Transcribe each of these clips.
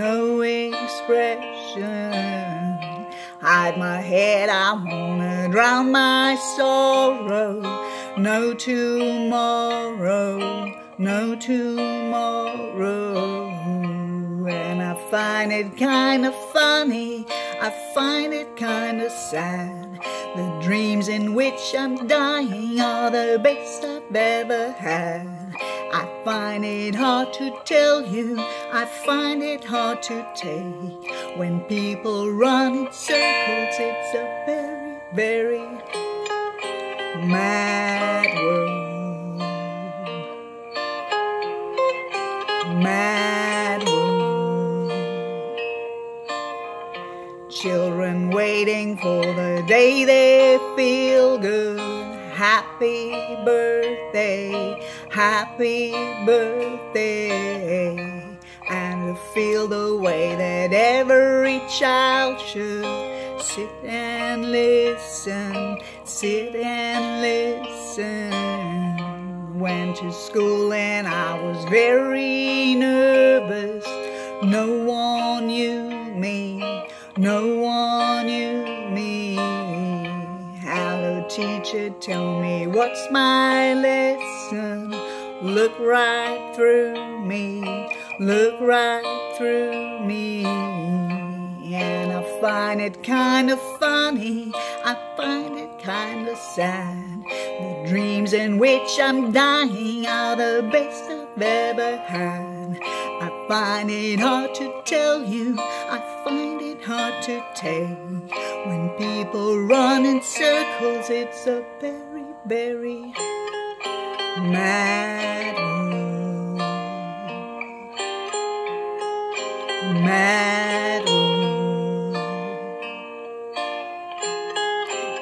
no expression. Hide my head, I wanna drown my sorrow. No tomorrow, no tomorrow. And I find it kinda funny, I find it kinda sad. The dreams in which I'm dying are the best I've ever had. Find it hard to tell you, I find it hard to take. When people run in circles, it's a very, very mad world. Mad world. Children waiting for the day they feel good. Happy birthday, happy birthday. And feel the way that every child should sit and listen, sit and listen. Went to school and I was very nervous. No one knew me, no one teacher, tell me what's my lesson. Look right through me, look right through me. And I find it kind of funny, I find it kind of sad. The dreams in which I'm dying are the best I've ever had find it hard to tell you, I find it hard to take. When people run in circles, it's a very, very mad world. Mad world.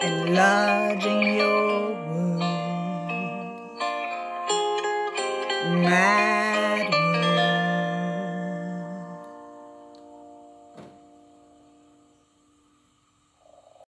Enlarging your world. Mad